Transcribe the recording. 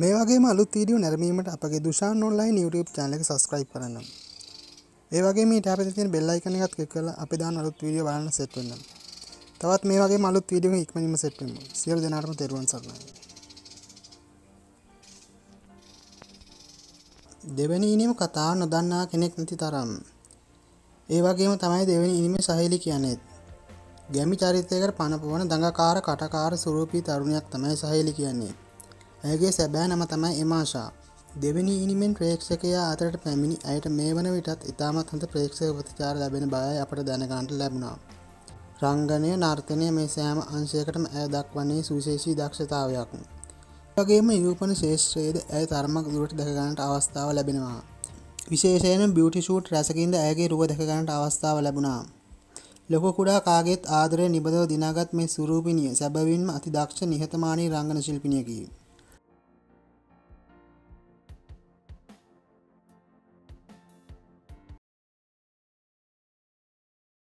මේ වගේම අලුත් වීඩියෝ නැරඹීමට අපගේ දුෂාන් ඔන්ලයින් YouTube channel එක subscribe කරන්න. ඒ වගේම ඊට පැත්තේ තියෙන bell icon එකත් click කරලා අපි දාන අලුත් වීඩියෝ බලන්න set වෙන්න. තවත් මේ වගේම අලුත් වීඩියෝ එකක් ඉක්මනින්ම set වෙමු. සියලු දෙනාටම තෙරුවන් සරණයි. දෙවැනි ඉනිම කතාව නොදන්නා කෙනෙක් නැති තරම්. ඒ වගේම තමයි දෙවැනි ඉනිමේ සහේලි කියන්නේ. ගැමි චරිතයකට පනපුවන දඟකාර කටකාර සුරූපී තරුණයක් තමයි සහේලි කියන්නේ. ඇයගේ සැබෑ නම තමයි එමාශා. දෙවැනි ඉනිමෙන් ප්‍රේක්ෂකයා අතරට පැමිණි ඇයට මේ වන විටත් ඉතාමත් හොඳ ප්‍රේක්ෂක ප්‍රතිචාර ලැබෙන බවයි අපට දැනගන්නට ලැබුණා. රංගනය නර්තනය මේ සෑම අංශයකටම ඇය දක්වන්නේ සුවිශේෂී දක්ෂතාවයක්. වගේම යුපන ශේෂත්‍රයේද ඇය තරමක් දුරට දැකගන්නට අවස්ථාව ලැබෙනවා. විශේෂයෙන් බියටි ෂූට් රැසකින්ද ඇගේ රුව දැකගන්නට අවස්ථාව ලැබුණා. ලොක කුඩා කාගෙත් ආදරය නිබඳව දිනාගත් මේ සුරූපිනිය සැබවින්ම අති දක්ෂ නිහතමානී රංගන ශිල්පිනියකි.